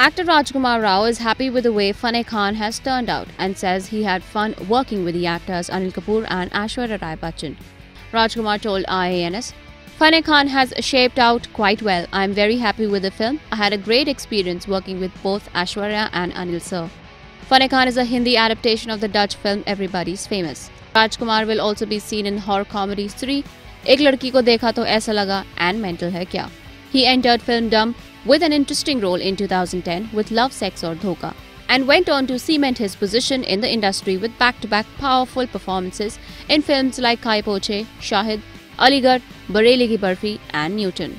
Actor Rajkummar Rao is happy with the way Fanne Khan has turned out and says he had fun working with the actors Anil Kapoor and Aishwarya Rai Bachchan. Rajkummar told IANS, Fanne Khan has shaped out quite well. I'm very happy with the film. I had a great experience working with both Aishwarya and Anil sir. Fanne Khan is a Hindi adaptation of the Dutch film Everybody's Famous. Rajkummar will also be seen in horror comedies Stree, Ek Ladki Ko Dekha Toh Aisa Laga and Mental Hai Kya. He entered film with an interesting role in 2010 with Love, Sex Aur Dhokha and went on to cement his position in the industry with back-to-back powerful performances in films like Kai Po Che, Shahid, Aligarh, Bareilly Ki Barfi and Newton.